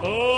Oh!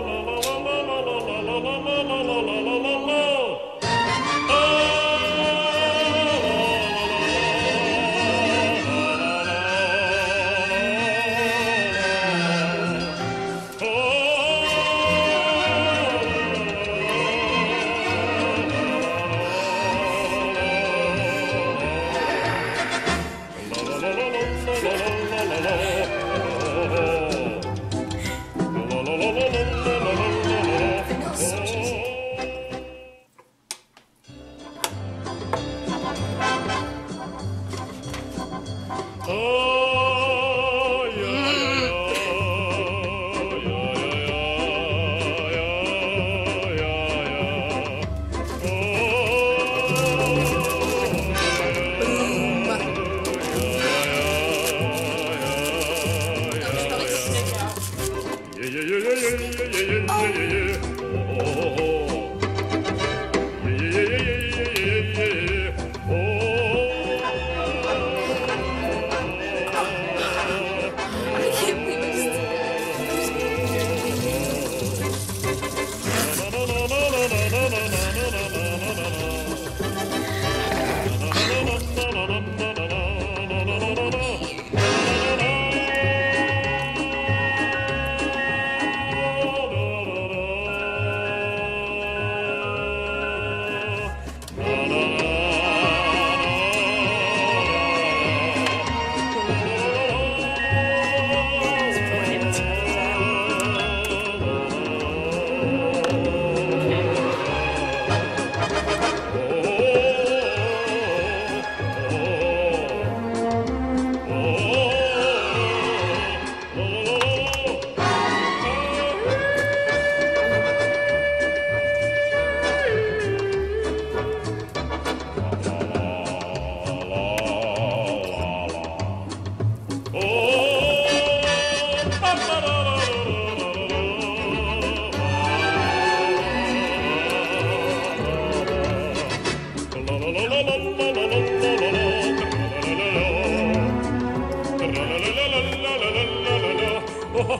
la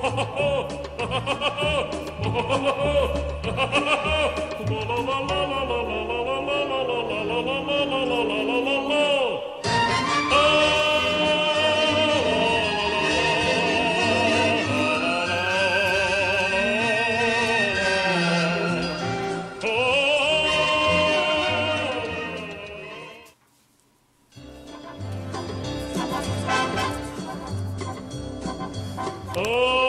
la la la la Oh!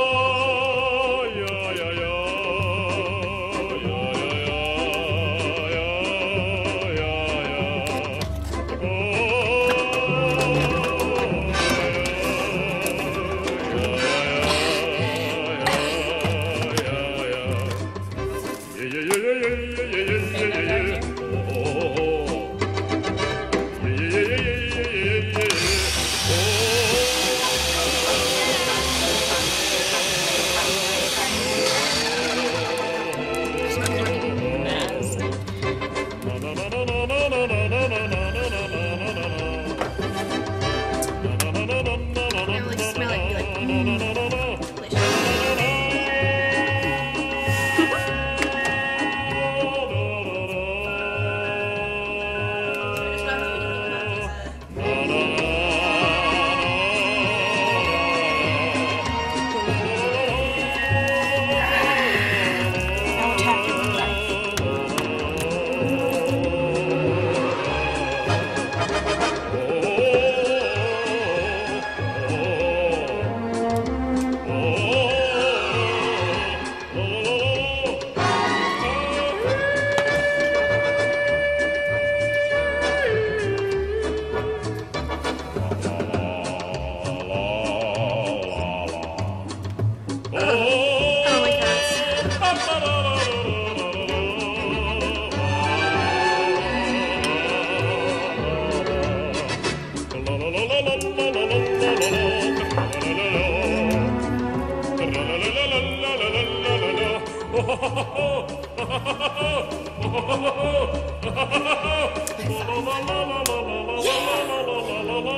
Yeah.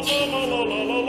Yeah.